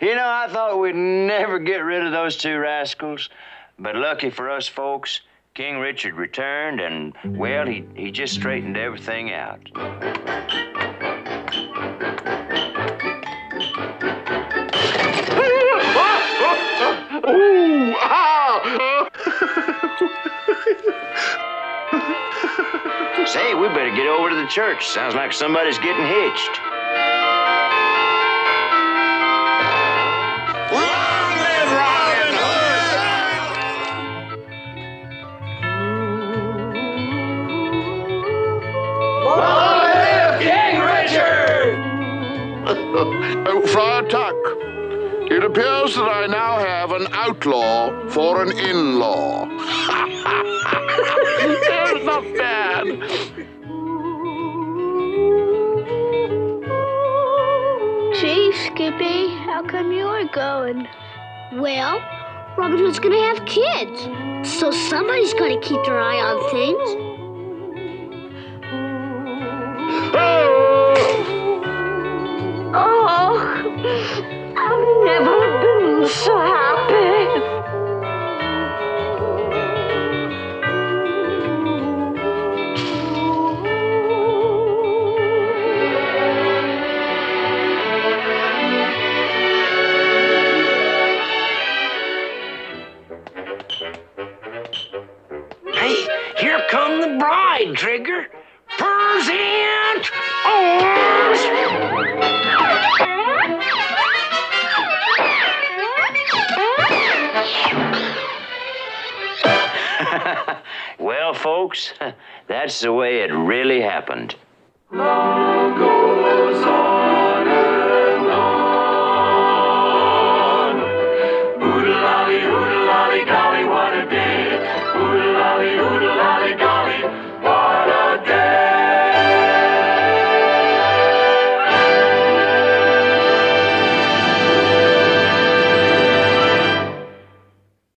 you know, I thought we'd never get rid of those two rascals. But lucky for us folks, King Richard returned and, well, he, he just straightened everything out. Ooh, ah! Say, we better get over to the church. Sounds like somebody's getting hitched. Friar Tuck, it appears that I now have an outlaw for an in-law. That's not bad. Gee, Skippy, how come you're going? Well, Robin Hood's gonna have kids, so somebody's gotta keep their eye on things. Hey, here come the bride, Trigger. Present arms! well, folks, that's the way it really happened.